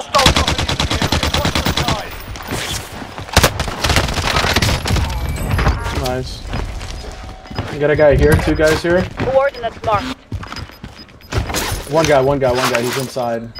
Hostile dropping into the area. Watch the side. Nice. You got a guy here, two guys here. Coordinates marked. One guy, one guy, one guy. He's inside.